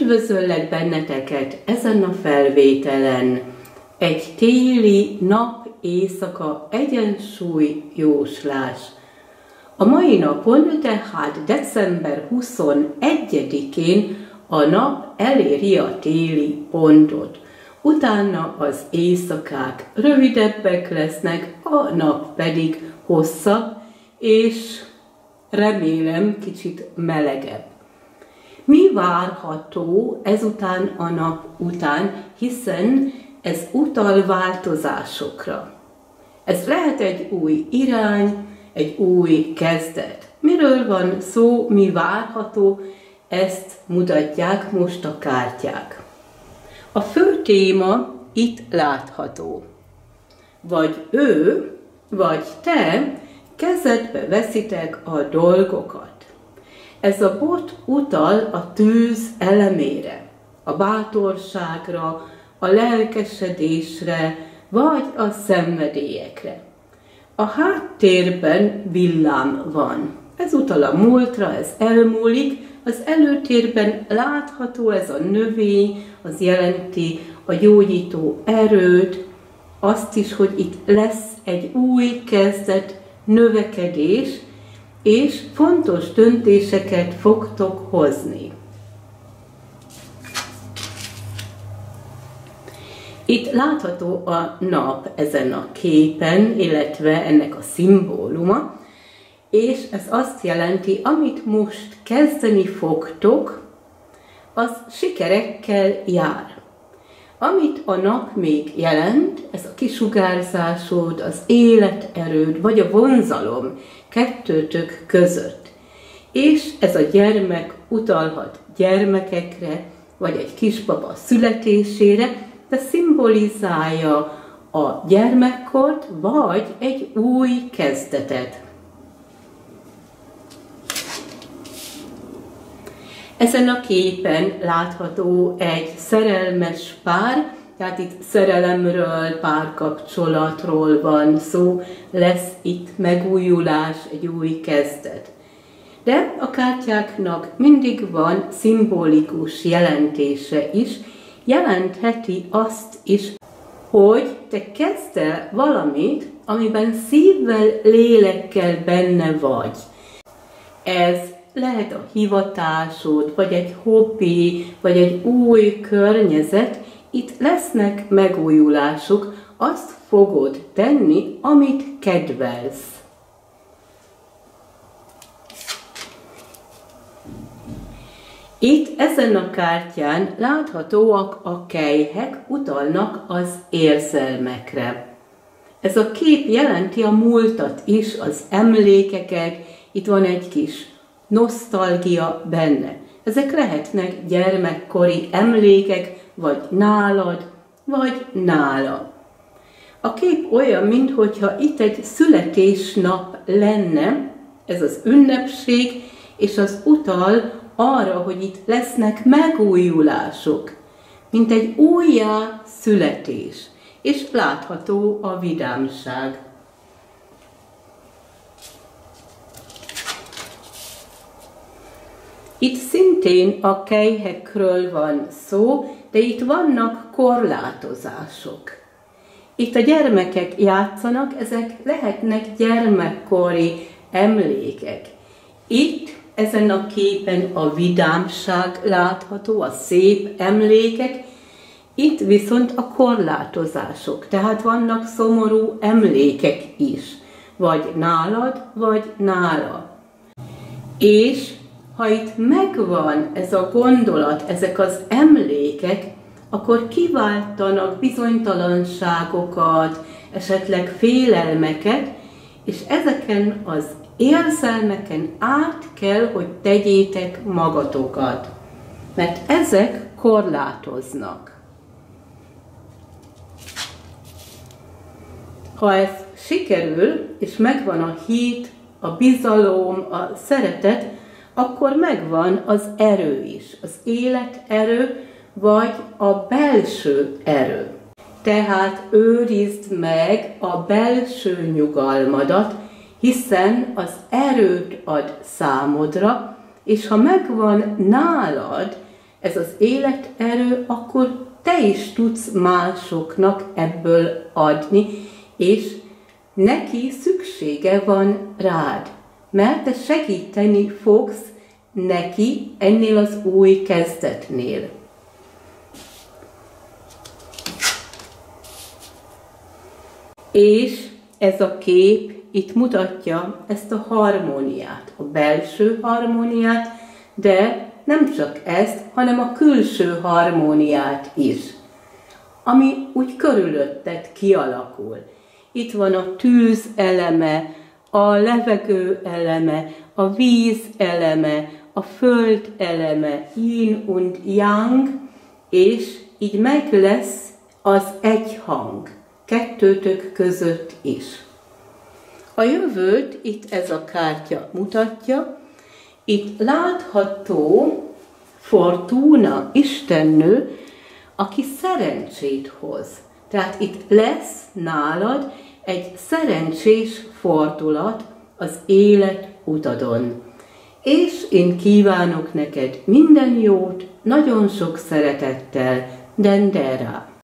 Üdvözöllek benneteket ezen a felvételen. Egy téli nap éjszaka egyensúly jóslás. A mai napon, tehát december 21-én a nap eléri a téli pontot. Utána az éjszakák rövidebbek lesznek, a nap pedig hosszabb, és remélem kicsit melegebb. Mi várható ezután a nap után, hiszen ez utal változásokra. Ez lehet egy új irány, egy új kezdet. Miről van szó, mi várható, ezt mutatják most a kártyák. A fő téma itt látható. Vagy ő, vagy te kezedbe veszitek a dolgokat. Ez a bot utal a tűz elemére, a bátorságra, a lelkesedésre, vagy a szenvedélyekre. A háttérben villám van. Ez utal a múltra, ez elmúlik, az előtérben látható ez a növény, az jelenti a gyógyító erőt, azt is, hogy itt lesz egy új kezdet, növekedés, és fontos döntéseket fogtok hozni. Itt látható a nap ezen a képen, illetve ennek a szimbóluma, és ez azt jelenti, amit most kezdeni fogtok, az sikerekkel jár. Amit a nap még jelent, ez a kisugárzásod, az életerőd, vagy a vonzalom kettőtök között. És ez a gyermek utalhat gyermekekre, vagy egy kisbaba születésére, de szimbolizálja a gyermekkort, vagy egy új kezdetet. Ezen a képen látható egy szerelmes pár, tehát itt szerelemről, párkapcsolatról van szó, lesz itt megújulás, egy új kezdet. De a kártyáknak mindig van szimbolikus jelentése is, jelentheti azt is, hogy te kezd el valamit, amiben szívvel, lélekkel benne vagy. Ez lehet a hivatásod, vagy egy hobbi, vagy egy új környezet, itt lesznek megújulások, azt fogod tenni, amit kedvelsz. Itt ezen a kártyán láthatóak a kejhek, utalnak az érzelmekre. Ez a kép jelenti a múltat is, az emlékeket, itt van egy kis nosztalgia benne. Ezek lehetnek gyermekkori emlékek, vagy nálad, vagy nála. A kép olyan, mintha itt egy születésnap lenne, ez az ünnepség, és az utal arra, hogy itt lesznek megújulások, mint egy újjá születés, és látható a vidámság. Itt szintén a kejhekről van szó, de itt vannak korlátozások. Itt a gyermekek játszanak, ezek lehetnek gyermekkori emlékek. Itt ezen a képen a vidámság látható, a szép emlékek, itt viszont a korlátozások, tehát vannak szomorú emlékek is, vagy nálad, vagy nála. És ha itt megvan ez a gondolat, ezek az emlékek, akkor kiváltanak bizonytalanságokat, esetleg félelmeket, és ezeken az érzelmeken át kell, hogy tegyétek magatokat, mert ezek korlátoznak. Ha ez sikerül, és megvan a hit, a bizalom, a szeretet, akkor megvan az erő is, az életerő, vagy a belső erő. Tehát őrizd meg a belső nyugalmadat, hiszen az erőt ad számodra, és ha megvan nálad ez az életerő, akkor te is tudsz másoknak ebből adni, és neki szüksége van rád, mert te segíteni fogsz neki ennél az új kezdetnél. És ez a kép itt mutatja ezt a harmóniát, a belső harmóniát, de nem csak ezt, hanem a külső harmóniát is, ami úgy körülötted kialakul. Itt van a tűz eleme, a levegő eleme, a víz eleme, a föld eleme, yin und yang, és így meg lesz az egy hang kettőtök között is. A jövőt itt ez a kártya mutatja, itt látható Fortuna, Istennő, aki szerencsét hoz. Tehát itt lesz nálad egy szerencsés fordulat az élet utadon. És én kívánok neked minden jót, nagyon sok szeretettel, Dendera.